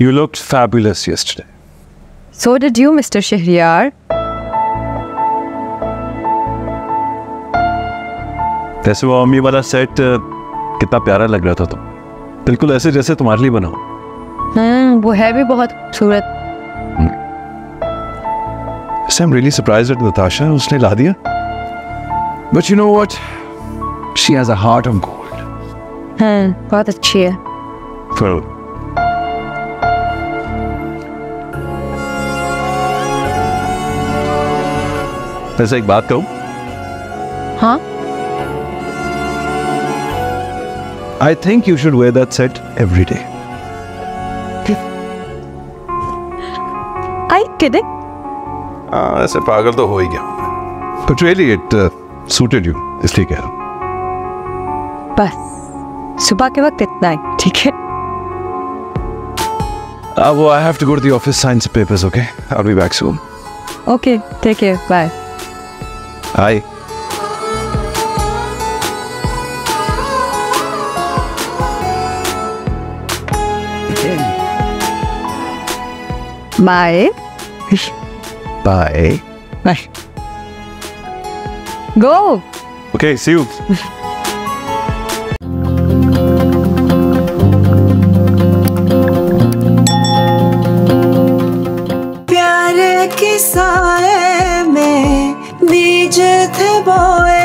You looked fabulous yesterday. So did you, Mr. Shahriar. वैसे वो अम्मी वाला सेट कितना प्यारा लग रहा था तुम। बिल्कुल ऐसे जैसे तुम्हारे लिए बना हम्म वो है भी बहुत खूबसूरत। So I am really surprised at Natasha उसने ला दिया। But you know what she has a heart of gold हाँ बहुत अच्छी है। फिर वैसे एक बात कहूँ हाँ I think you should wear that set every day. I kidding हाँ ऐसे पागल तो हो ही गया But really it uh, suited you इसलिए कह रहा हूँ बस सुबह के वक्त इतना ही ठीक है Uh, well, I have to go to the office, sign some papers, okay? I'll be back soon. Okay take care bye Hi. Bye. Bye. Bye. Go. Okay, see you. प्यार के साए में मुझे थे बोए